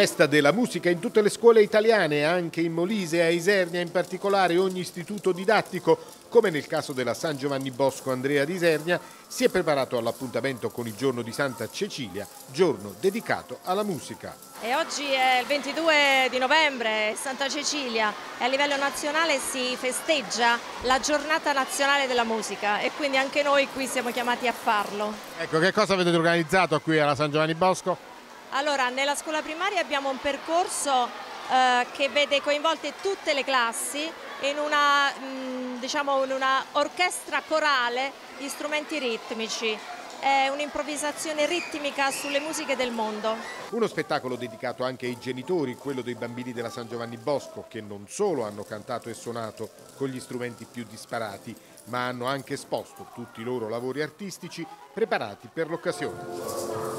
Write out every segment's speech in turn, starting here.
Festa della musica in tutte le scuole italiane, anche in Molise e a Isernia in particolare ogni istituto didattico, come nel caso della San Giovanni Bosco Andrea di Isernia, si è preparato all'appuntamento con il giorno di Santa Cecilia, giorno dedicato alla musica. E oggi è il 22 di novembre, Santa Cecilia e a livello nazionale si festeggia la giornata nazionale della musica e quindi anche noi qui siamo chiamati a farlo. Ecco, che cosa avete organizzato qui alla San Giovanni Bosco? Allora, nella scuola primaria abbiamo un percorso eh, che vede coinvolte tutte le classi in una, mh, mm, diciamo, in una orchestra corale di strumenti ritmici è un'improvvisazione ritmica sulle musiche del mondo. Uno spettacolo dedicato anche ai genitori, quello dei bambini della San Giovanni Bosco, che non solo hanno cantato e suonato con gli strumenti più disparati, ma hanno anche esposto tutti i loro lavori artistici preparati per l'occasione.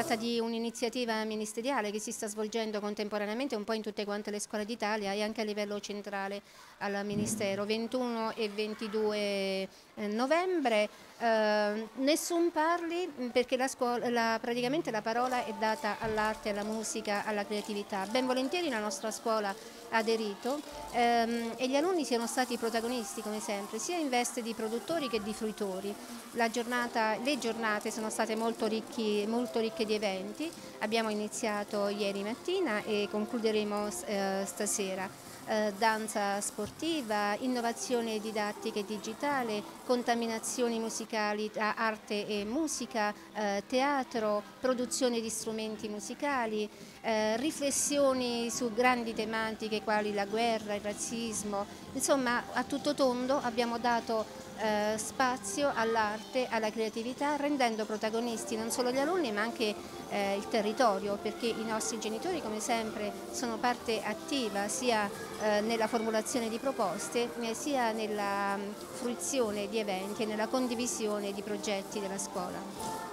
Tratta di un'iniziativa ministeriale che si sta svolgendo contemporaneamente un po' in tutte quante le scuole d'Italia e anche a livello centrale al Ministero, 21 e 22 eh, novembre. Eh, nessun parli perché la scuola, la, praticamente la parola è data all'arte, alla musica, alla creatività. Ben volentieri la nostra scuola ha aderito ehm, e gli alunni siano stati protagonisti come sempre, sia in veste di produttori che di fruitori. Giornata, le giornate sono state molto, ricchi, molto ricche di eventi, abbiamo iniziato ieri mattina e concluderemo eh, stasera eh, danza sportiva, innovazione didattica e digitale, contaminazioni musicali tra arte e musica, eh, teatro, produzione di strumenti musicali, eh, riflessioni su grandi tematiche quali la guerra, il razzismo, insomma a tutto tondo abbiamo dato spazio all'arte, alla creatività, rendendo protagonisti non solo gli alunni ma anche eh, il territorio, perché i nostri genitori come sempre sono parte attiva sia nella formulazione di proposte sia nella mm, fruizione di eventi e nella condivisione di progetti della scuola.